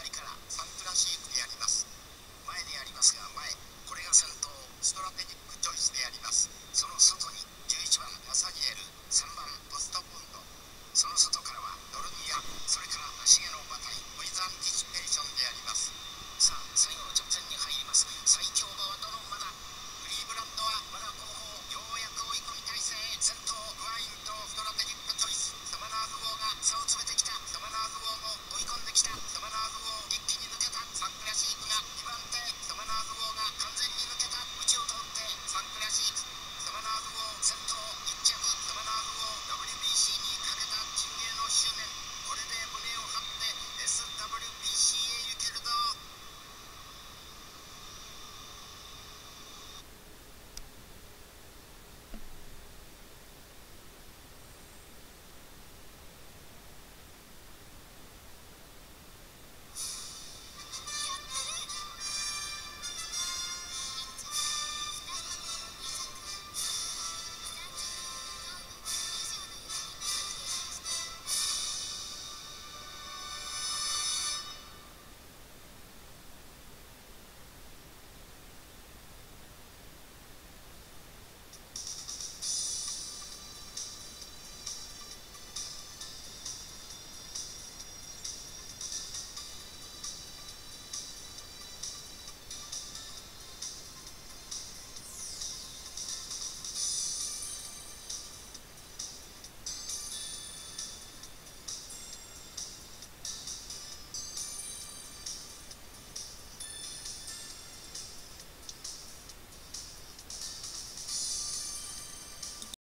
左からサンプラシークであります。前でありますが前これが先頭ストラテジックチョイスであります。その